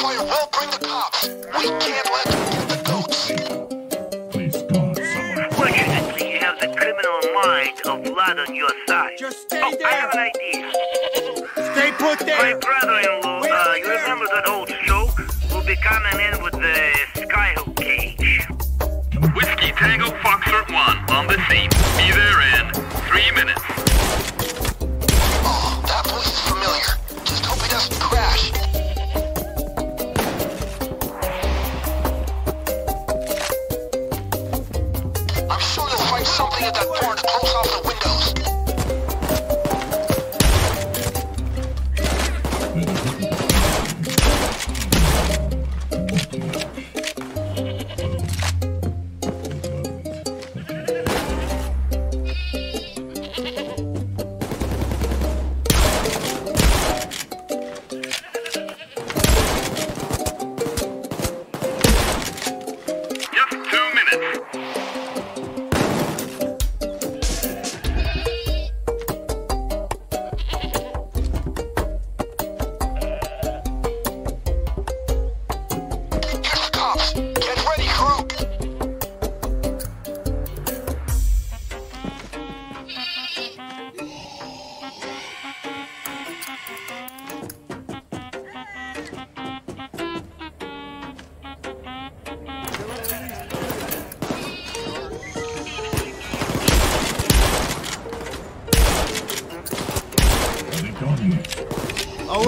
cops. We can't let them get the goats. Please God, someone. Fortunately, you have the criminal mind of Vlad on your side. Just stay oh, I have an idea. Stay put there. My brother-in-law, uh, you there. remember that old show? Will be coming in with the skyhook cage. Whiskey Tango Foxtrot 1 on the scene. Be there in three minutes. Oh, that place is familiar. Just hope he doesn't crash. At that to close off the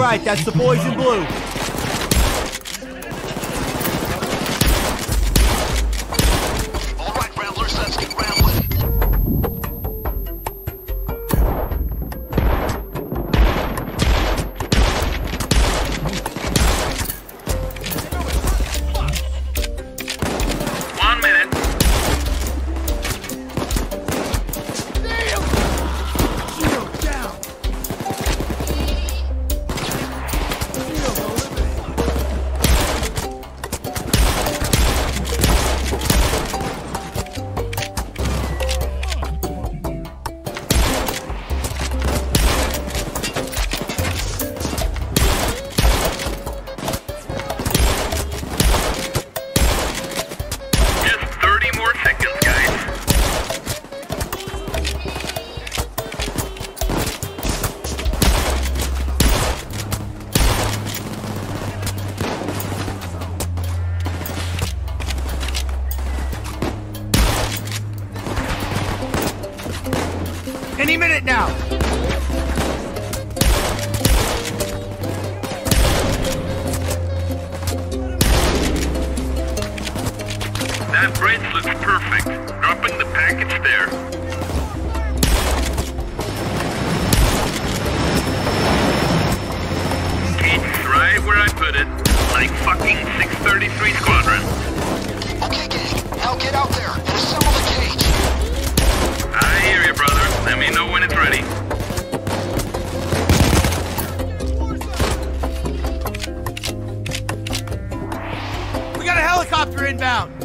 right, that's the boys in blue. Now. That bridge looks perfect. Helicopter inbound.